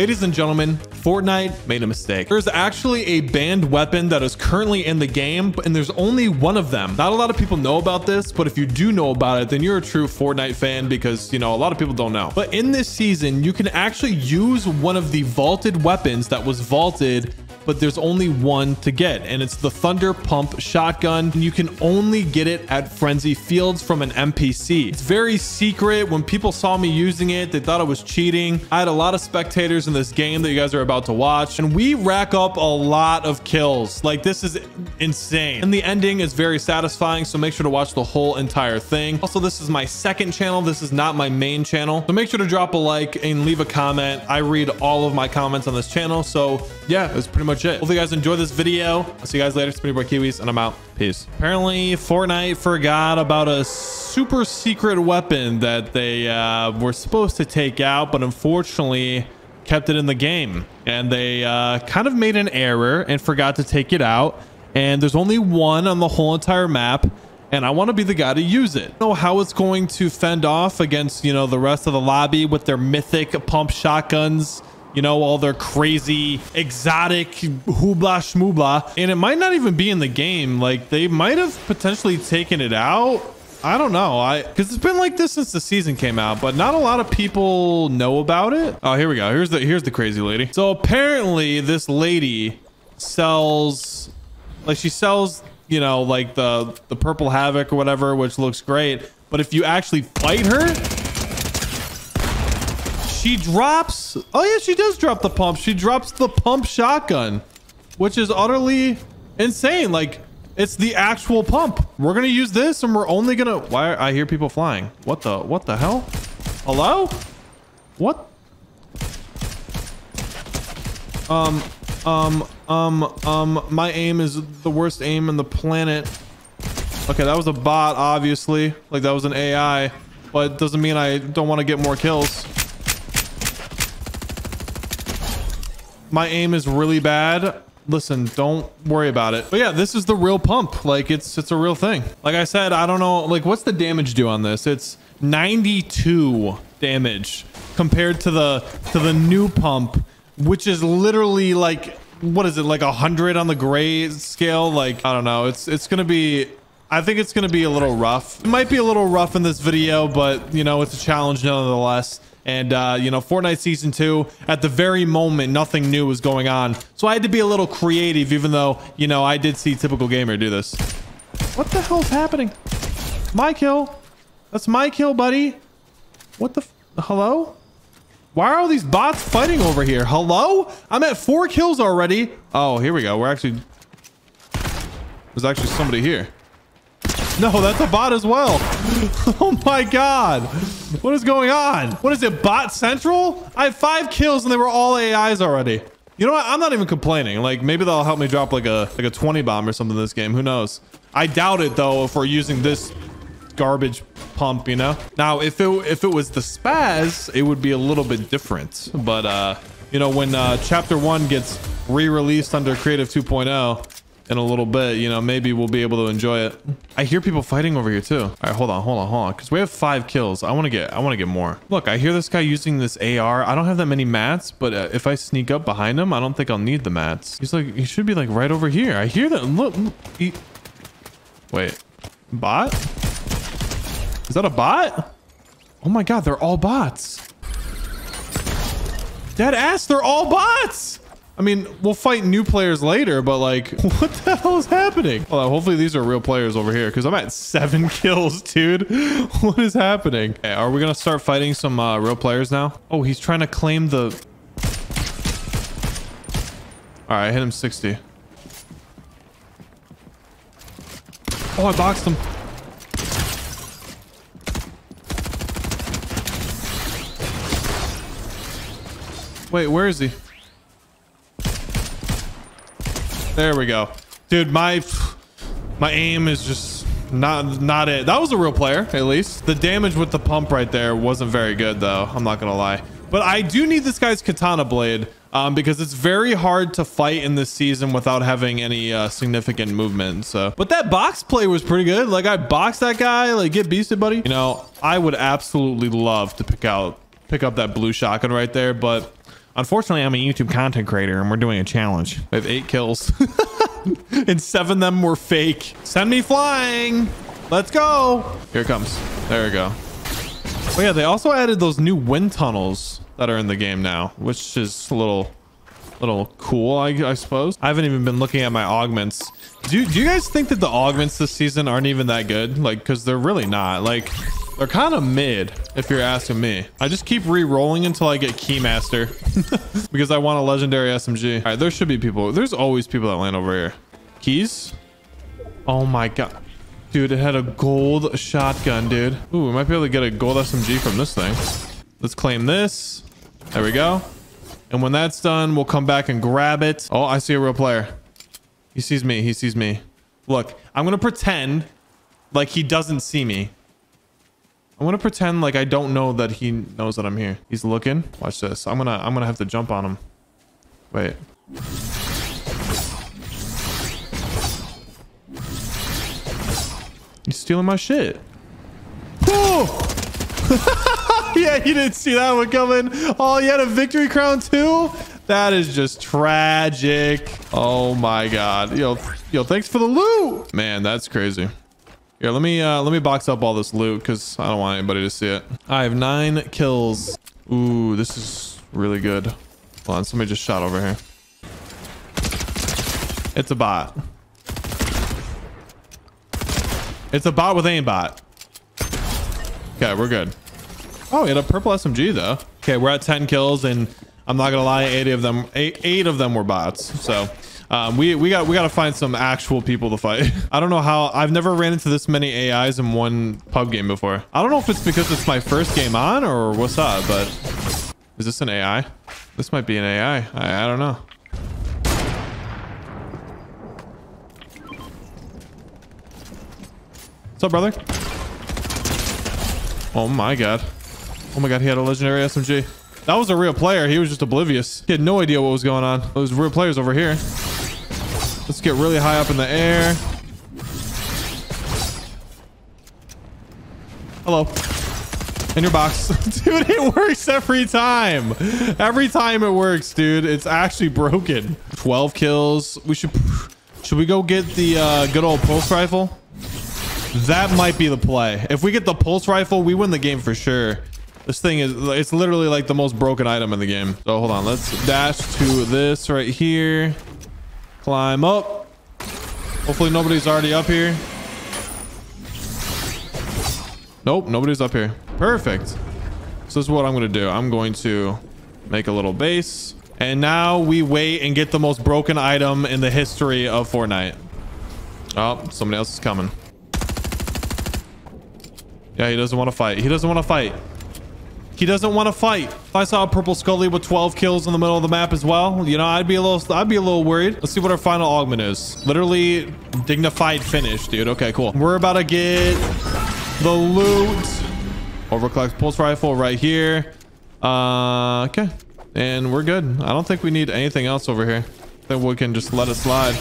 Ladies and gentlemen, Fortnite made a mistake. There's actually a banned weapon that is currently in the game, and there's only one of them. Not a lot of people know about this, but if you do know about it, then you're a true Fortnite fan because, you know, a lot of people don't know. But in this season, you can actually use one of the vaulted weapons that was vaulted but there's only one to get, and it's the Thunder Pump Shotgun. And you can only get it at Frenzy Fields from an NPC. It's very secret. When people saw me using it, they thought it was cheating. I had a lot of spectators in this game that you guys are about to watch, and we rack up a lot of kills. Like, this is insane. And the ending is very satisfying, so make sure to watch the whole entire thing. Also, this is my second channel. This is not my main channel. So make sure to drop a like and leave a comment. I read all of my comments on this channel. So yeah, that's pretty much it. Hopefully you guys enjoyed this video. I'll see you guys later. It's been your boy Kiwiz, and I'm out. Peace. Apparently, Fortnite forgot about a super secret weapon that they uh, were supposed to take out, but unfortunately kept it in the game. And they uh, kind of made an error and forgot to take it out. And there's only one on the whole entire map and I want to be the guy to use it. I don't know how it's going to fend off against, you know, the rest of the lobby with their mythic pump shotguns you know, all their crazy exotic hoobla shmoobla. And it might not even be in the game. Like they might have potentially taken it out. I don't know. I because it's been like this since the season came out, but not a lot of people know about it. Oh, here we go. Here's the here's the crazy lady. So apparently this lady sells like she sells, you know, like the the purple havoc or whatever, which looks great. But if you actually fight her, she drops. Oh, yeah, she does drop the pump. She drops the pump shotgun, which is utterly insane. Like, it's the actual pump. We're going to use this and we're only going to. Why? I hear people flying. What the? What the hell? Hello? What? Um, um, um, um, my aim is the worst aim in the planet. Okay, that was a bot, obviously. Like, that was an AI. But it doesn't mean I don't want to get more kills. My aim is really bad. Listen don't worry about it. But yeah this is the real pump. Like it's it's a real thing. Like i said i don't know like what's the damage do on this? It's 92 damage compared to the to the new pump which is literally like what is it like a hundred on the gray scale? Like i don't know. It's it's gonna be I think it's going to be a little rough. It might be a little rough in this video, but you know, it's a challenge nonetheless. And, uh, you know, Fortnite Season 2, at the very moment, nothing new was going on. So I had to be a little creative, even though, you know, I did see Typical Gamer do this. What the hell's happening? My kill. That's my kill, buddy. What the... Hello? Why are all these bots fighting over here? Hello? I'm at four kills already. Oh, here we go. We're actually... There's actually somebody here. No, that's a bot as well. oh my God. What is going on? What is it, bot central? I have five kills and they were all AIs already. You know what? I'm not even complaining. Like maybe they'll help me drop like a like a 20 bomb or something in this game. Who knows? I doubt it though if we're using this garbage pump, you know? Now, if it if it was the spaz, it would be a little bit different. But uh, you know, when uh, chapter 1 gets re-released under Creative 2.0, in a little bit, you know, maybe we'll be able to enjoy it. I hear people fighting over here too. All right, hold on, hold on, hold on. Cause we have five kills. I want to get, I want to get more. Look, I hear this guy using this AR. I don't have that many mats, but uh, if I sneak up behind him, I don't think I'll need the mats. He's like, he should be like right over here. I hear that. Look, look he... wait, bot? Is that a bot? Oh my God, they're all bots. Dead ass, they're all bots. I mean, we'll fight new players later, but like, what the hell is happening? Well, hopefully these are real players over here because I'm at seven kills, dude. what is happening? Okay, are we going to start fighting some uh, real players now? Oh, he's trying to claim the... All right, I hit him 60. Oh, I boxed him. Wait, where is he? There we go. Dude, my my aim is just not not it. That was a real player, at least. The damage with the pump right there wasn't very good, though. I'm not going to lie. But I do need this guy's katana blade um, because it's very hard to fight in this season without having any uh, significant movement. So, but that box play was pretty good. Like I boxed that guy, like get beasted, buddy. You know, I would absolutely love to pick out, pick up that blue shotgun right there, but Unfortunately, I'm a YouTube content creator and we're doing a challenge. I have eight kills. and seven of them were fake. Send me flying. Let's go. Here it comes. There we go. Oh yeah, they also added those new wind tunnels that are in the game now, which is a little little cool, I, I, suppose. I haven't even been looking at my augments. Do, do you guys think that the augments this season aren't even that good? Like, because they're really not. Like, they're kind of mid, if you're asking me. I just keep re-rolling until I get Keymaster because I want a legendary SMG. All right, there should be people. There's always people that land over here. Keys? Oh my god. Dude, it had a gold shotgun, dude. Ooh, we might be able to get a gold SMG from this thing. Let's claim this. There we go. And when that's done, we'll come back and grab it. Oh, I see a real player. He sees me. He sees me. Look, I'm going to pretend like he doesn't see me. I'm to pretend like I don't know that he knows that I'm here. He's looking. Watch this. I'm to I'm to have to jump on him. Wait. He's stealing my shit. Oh! yeah, you didn't see that one coming. Oh, you had a victory crown too? That is just tragic. Oh my god. Yo, yo, thanks for the loot. Man, that's crazy. Here, let me uh let me box up all this loot because I don't want anybody to see it. I have nine kills. Ooh, this is really good. Hold on, somebody just shot over here. It's a bot. It's a bot with aimbot. Okay, we're good. Oh, he had a purple SMG though. Okay, we're at 10 kills and I'm not gonna lie, 80 of them, eight, eight of them were bots. So um, we we got we got to find some actual people to fight. I don't know how. I've never ran into this many AIs in one pub game before. I don't know if it's because it's my first game on or what's up, but is this an AI? This might be an AI. I, I don't know. What's up, brother? Oh my god. Oh my god, he had a legendary SMG. That was a real player. He was just oblivious. He had no idea what was going on. Those real players over here. Let's get really high up in the air. Hello. In your box. dude, it works every time. Every time it works, dude. It's actually broken. 12 kills. We should... Should we go get the uh, good old pulse rifle? That might be the play. If we get the pulse rifle, we win the game for sure. This thing is, it's literally like the most broken item in the game. So hold on, let's dash to this right here. Climb up. Hopefully nobody's already up here. Nope, nobody's up here. Perfect. So this is what I'm going to do. I'm going to make a little base. And now we wait and get the most broken item in the history of Fortnite. Oh, somebody else is coming. Yeah, he doesn't want to fight. He doesn't want to fight. He doesn't want to fight. If I saw a purple Scully with 12 kills in the middle of the map as well, you know, I'd be a little, I'd be a little worried. Let's see what our final augment is. Literally dignified finish, dude. Okay, cool. We're about to get the loot. Overclocked pulse rifle right here. Uh, okay. And we're good. I don't think we need anything else over here. I think we can just let it slide.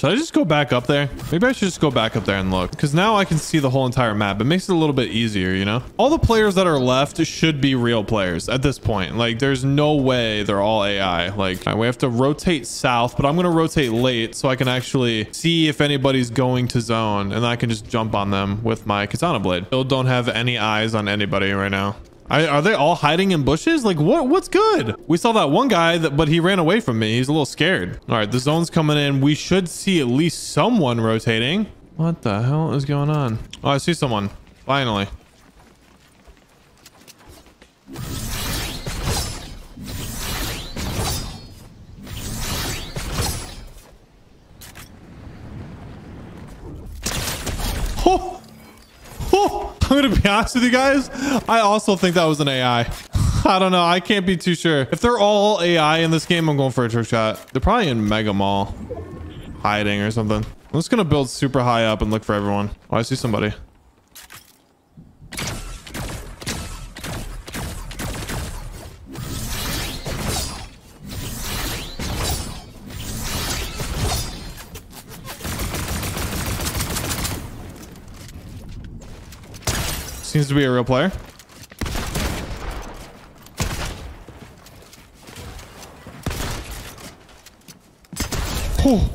Should I just go back up there? Maybe I should just go back up there and look because now I can see the whole entire map. It makes it a little bit easier, you know? All the players that are left should be real players at this point. Like there's no way they're all AI. Like right, we have to rotate south, but I'm going to rotate late so I can actually see if anybody's going to zone and I can just jump on them with my katana blade. Still don't have any eyes on anybody right now. I, are they all hiding in bushes? Like what? What's good? We saw that one guy, that, but he ran away from me. He's a little scared. All right, the zone's coming in. We should see at least someone rotating. What the hell is going on? Oh, I see someone. Finally. Oh! I'm gonna be honest with you guys. I also think that was an AI. I don't know. I can't be too sure. If they're all AI in this game, I'm going for a trick shot. They're probably in Mega Mall, hiding or something. I'm just gonna build super high up and look for everyone. Oh, I see somebody. Seems to be a real player. Oh,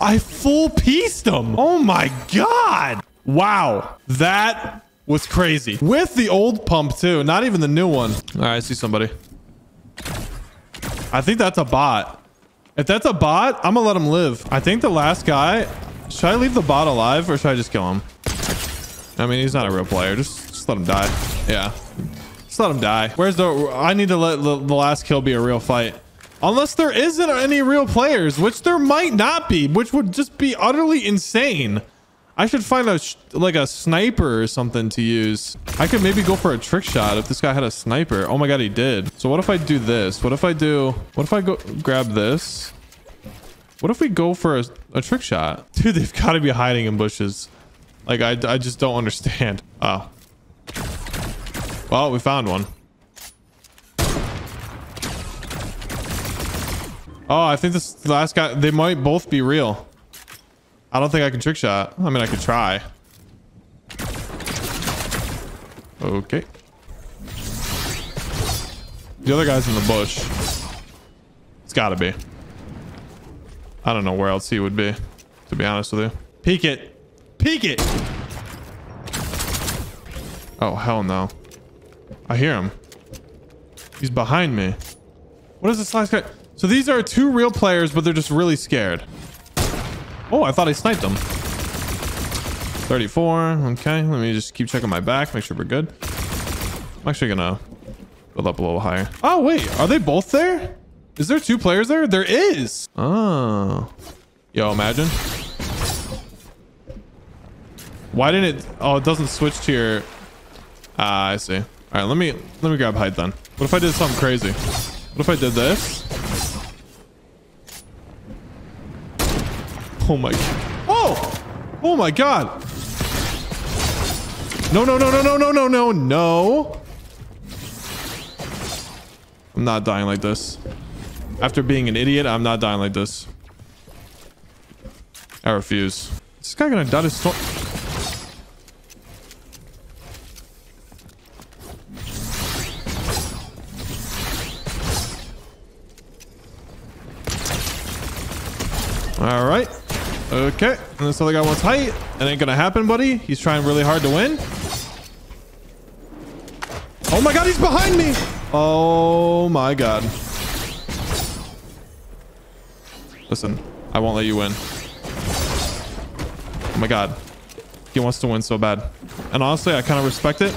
I full pieced him. Oh my God. Wow. That was crazy. With the old pump too. Not even the new one. All right, I see somebody. I think that's a bot. If that's a bot, I'm gonna let him live. I think the last guy, should I leave the bot alive or should I just kill him? I mean, he's not a real player. Just, just let him die. Yeah. Just let him die. Where's the, I need to let the, the last kill be a real fight. Unless there isn't any real players, which there might not be, which would just be utterly insane. I should find a like a sniper or something to use. I could maybe go for a trick shot if this guy had a sniper. Oh my god, he did. So what if I do this? What if I do... What if I go grab this? What if we go for a, a trick shot? Dude, they've got to be hiding in bushes. Like, I, I just don't understand. Oh. Well, we found one. Oh, I think this last guy, they might both be real. I don't think I can trick shot. I mean, I could try. Okay. The other guy's in the bush. It's gotta be. I don't know where else he would be, to be honest with you. Peek it. Peek it! Oh, hell no. I hear him. He's behind me. What is this last guy? So these are two real players, but they're just really scared. Oh, I thought I sniped them. 34. Okay, let me just keep checking my back, make sure we're good. I'm actually gonna build up a little higher. Oh, wait. Are they both there? Is there two players there? There is. Oh. Yo, imagine. Why didn't it? Oh, it doesn't switch to your... Ah, I see. All right, let me let me grab height then. What if I did something crazy? What if I did this? Oh my. Oh! Oh my god. No, no, no, no, no, no, no, no, no. I'm not dying like this. After being an idiot, I'm not dying like this. I refuse. Is this guy gonna die to storm? All right. Okay. And this other guy wants height. It ain't gonna happen, buddy. He's trying really hard to win. Oh my god, he's behind me. Oh my god. Listen, I won't let you win. Oh my god. He wants to win so bad. And honestly, I kind of respect it.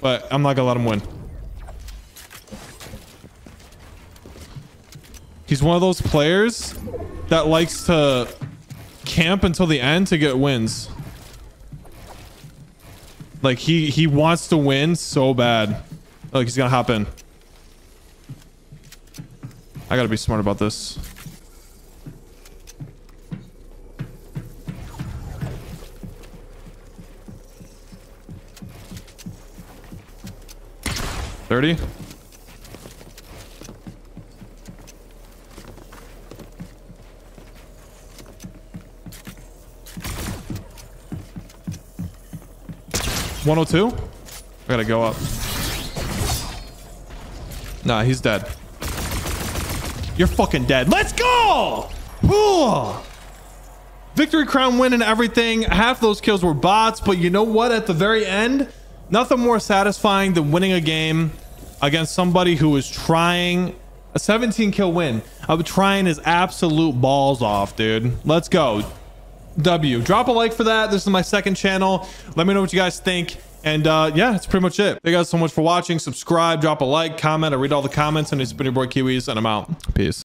But I'm not gonna let him win. He's one of those players that likes to camp until the end to get wins. Like he he wants to win so bad. Like he's gonna hop in. I gotta be smart about this. Thirty. 102? I gotta go up. Nah, he's dead. You're fucking dead. Let's go! Ooh. Victory crown win and everything. Half those kills were bots, but you know what? At the very end, nothing more satisfying than winning a game against somebody who is trying a 17 kill win. Uh, I'm trying his absolute balls off, dude. Let's go. W. Drop a like for that. This is my second channel. Let me know what you guys think. And uh, yeah, that's pretty much it. Thank you guys so much for watching. Subscribe, drop a like, comment. I read all the comments. And it's been your boy Kiwiz, and I'm out. Peace.